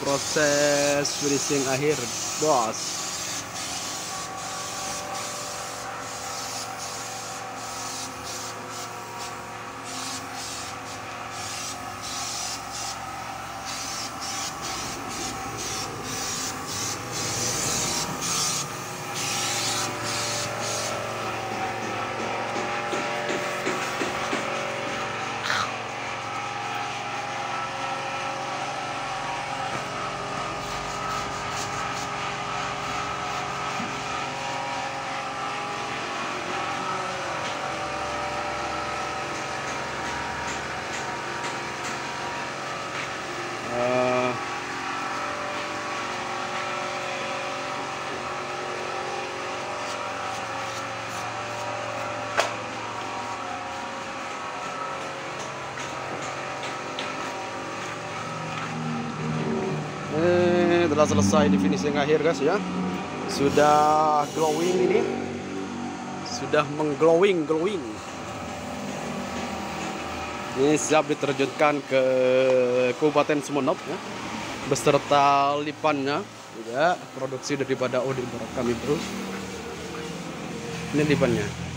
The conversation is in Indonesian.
proses finishing akhir bos telah selesai di finishing akhir guys ya. Sudah glowing ini. Sudah mengglowing, glowing. Ini siap diterjunkan ke Kabupaten Sumeneb ya. Beserta lipannya juga produksi daripada Odin Barat kami terus. Ini lipannya.